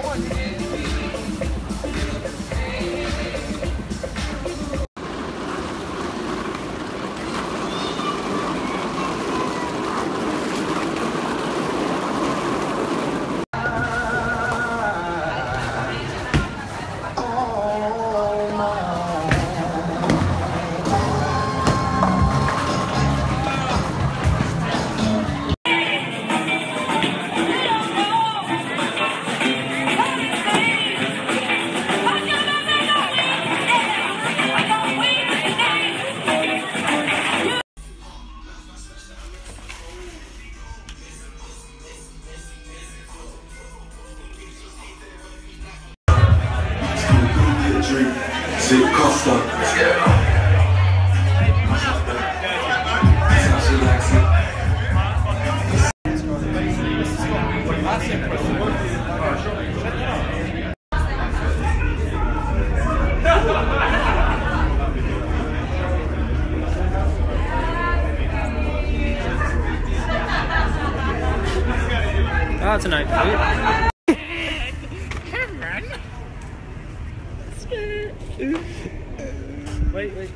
Good. Drink. Zip Costa. Ah, oh, that's a night Wait, wait,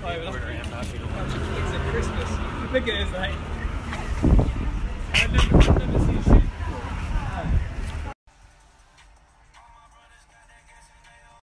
Sorry, we're It's a Christmas. Look at his like. I've never, I've never